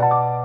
Bye.